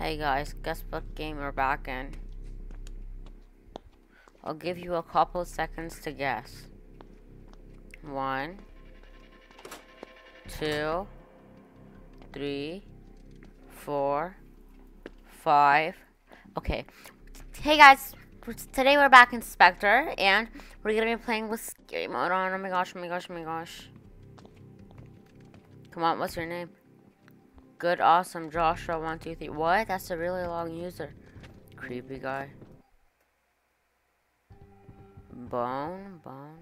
Hey guys, guess what game we're back in? I'll give you a couple seconds to guess. One, two, three, four, five. Okay. Hey guys, today we're back in Specter, and we're gonna be playing with scary mode on. Oh my gosh, oh my gosh, oh my gosh. Come on, what's your name? Good, awesome, Joshua, one, two, three. What? That's a really long user. Creepy guy. Bone, bone.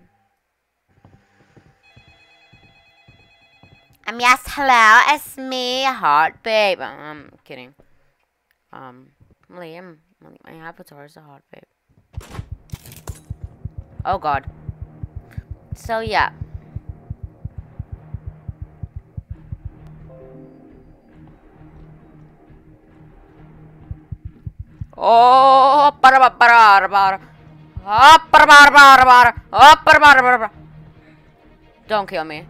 Um, yes, hello, it's me, Hot Babe. Um, I'm kidding. Um, Liam, my avatar is a Hot Babe. Oh, God. So, yeah. Oh, para para para para. Oh, para para para para. Oh, para para para para. Don't kill me.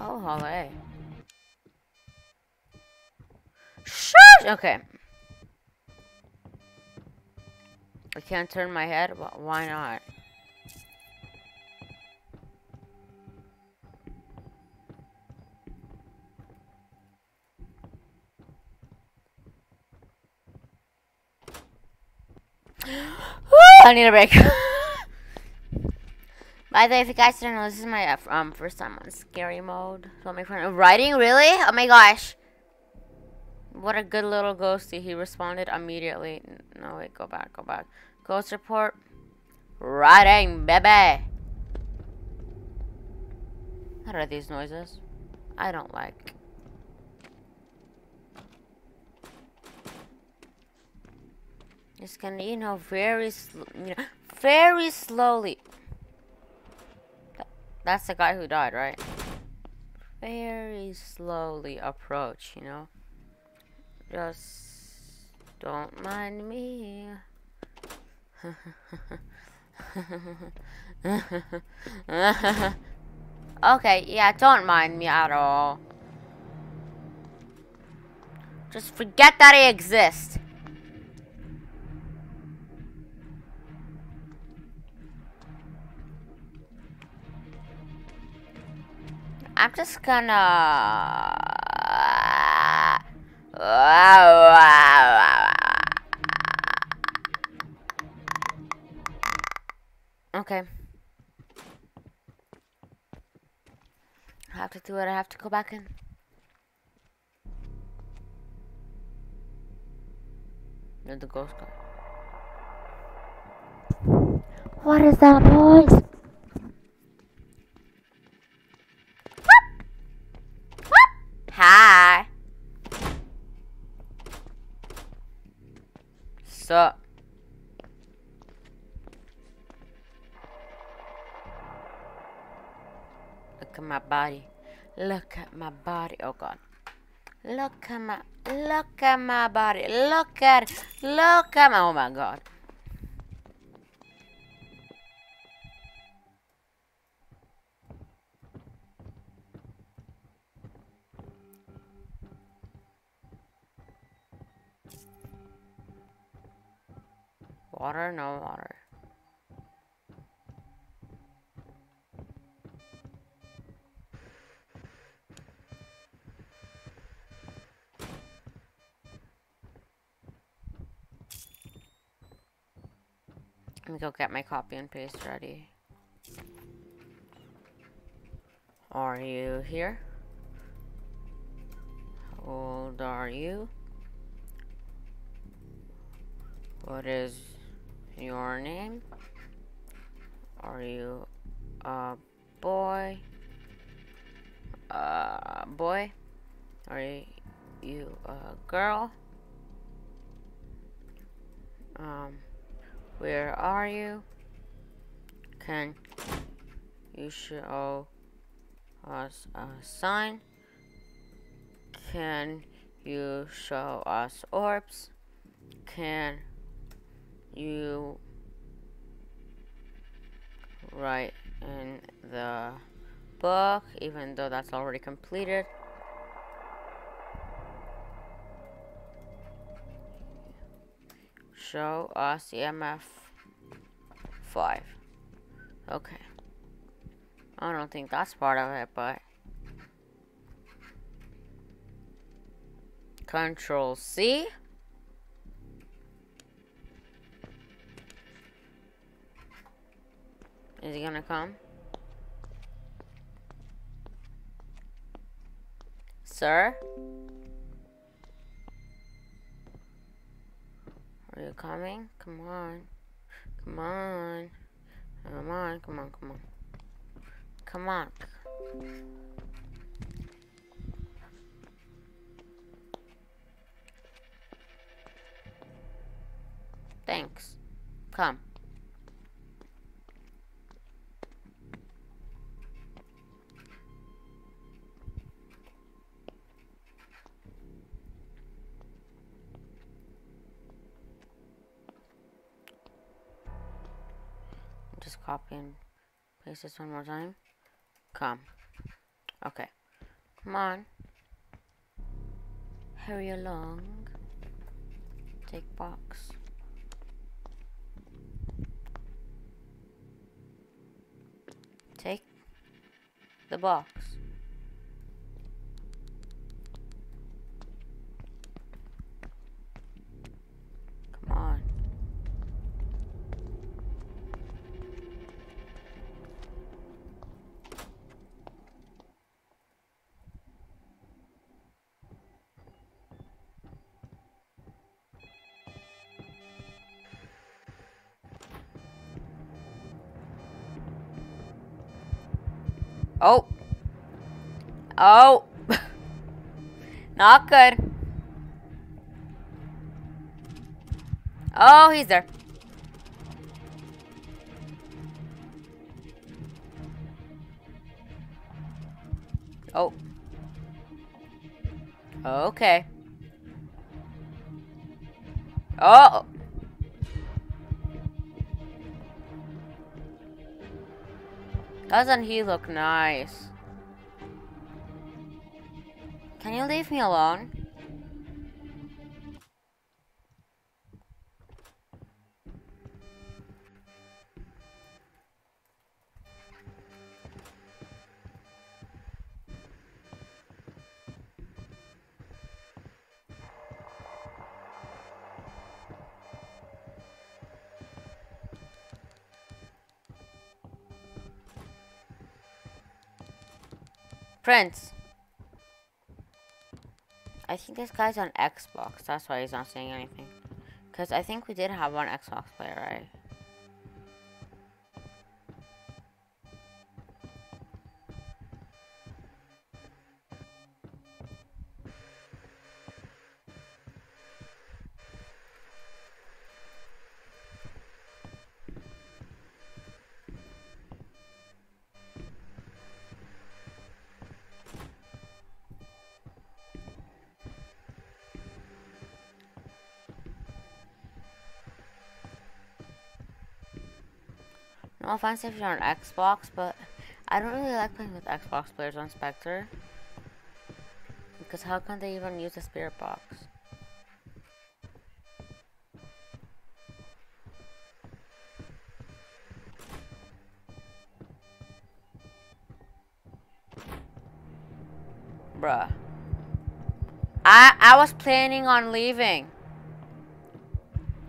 Oh, holy. Shush! Okay. I can't turn my head, why not? I need a break. By the way, if you guys don't know, this is my um first time on scary mode. So my friend writing really? Oh my gosh! What a good little ghosty. He responded immediately. No wait, go back, go back. Ghost report. Writing, baby. What are these noises? I don't like. Just gonna, you know, very, you know, very slowly. That's the guy who died, right? Very slowly approach, you know. Just don't mind me. okay, yeah, don't mind me at all. Just forget that I exist. I'm just gonna... Okay. I have to do it. I have to go back in. Where the ghost guy. What is that noise? Sup? Look at my body. Look at my body. Oh God. Look at my, look at my body. Look at, look at my, oh my God. Water, no water. Let me go get my copy and paste ready. Are you here? How old are you? What is your name? Are you a boy? A boy? Are you a girl? Um, where are you? Can you show us a sign? Can you show us orbs? Can you write in the book, even though that's already completed. Show us EMF 5. Okay. I don't think that's part of it, but... Control C. Is he gonna come? Sir? Are you coming? Come on. Come on. Come on, come on, come on. Come on. Thanks. Come. Copy and paste this one more time. Come. Okay. Come on. Hurry along. Take box. Take the box. Come on. Oh. Oh. Not good. Oh, he's there. Oh. Okay. Oh. Doesn't he look nice? Can you leave me alone? Prince. I think this guy's on Xbox. That's why he's not saying anything. Because I think we did have one Xbox player, right? No offense if you're on Xbox, but I don't really like playing with Xbox players on Specter. Because how can they even use a spirit box? Bruh. I I was planning on leaving.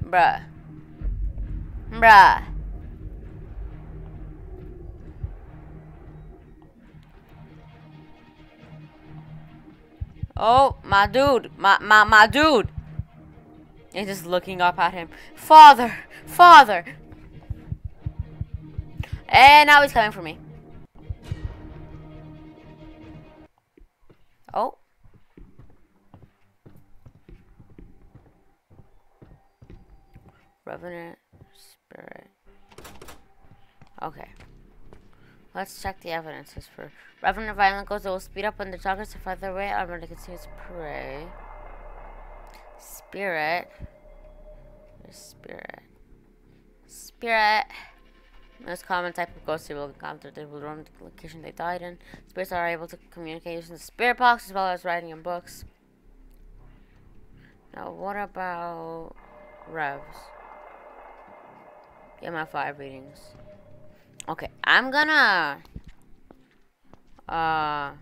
Bruh. Bruh. Oh, my dude. My, my, my dude. He's just looking up at him. Father! Father! And now he's coming for me. Oh. Revenant Spirit. Okay. Let's check the evidences for Revenant Violent goes it will speed up when the joggers are farther away. I'm going to continue to pray. Spirit. Spirit. Spirit. Most common type of ghost will encounter. They will roam the location they died in. Spirits are able to communicate using the spirit box as well as writing in books. Now, what about Revs. Get my five readings. Okay, I'm gonna. Uh.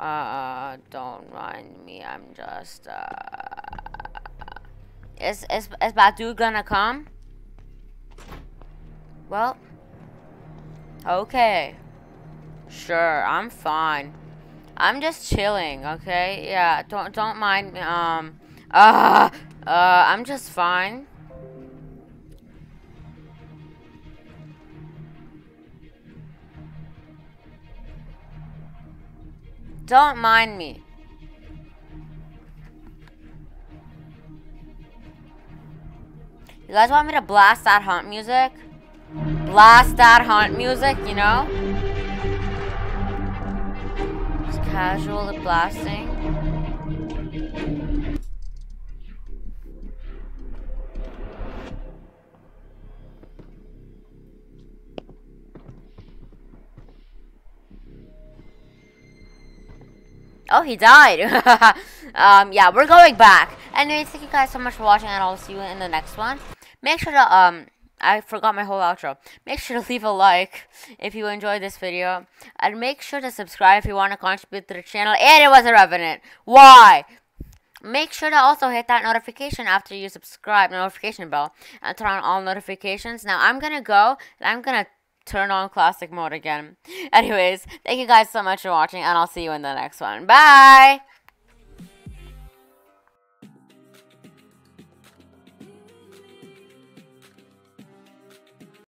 Uh, don't mind me. I'm just. Uh. Is is is Badu gonna come? Well. Okay. Sure, I'm fine. I'm just chilling, okay? Yeah, don't don't mind me. Um, uh, uh, I'm just fine. Don't mind me. You guys want me to blast that hunt music? Blast that hunt music, you know? Just casual blasting. Oh, he died. um, yeah, we're going back. Anyways, thank you guys so much for watching, and I'll see you in the next one. Make sure to, um, I forgot my whole outro. Make sure to leave a like if you enjoyed this video. And make sure to subscribe if you want to contribute to the channel. And it was a Revenant. Why? Make sure to also hit that notification after you subscribe, notification bell, and turn on all notifications. Now, I'm going to go, and I'm going to turn on classic mode again. Anyways, thank you guys so much for watching, and I'll see you in the next one. Bye!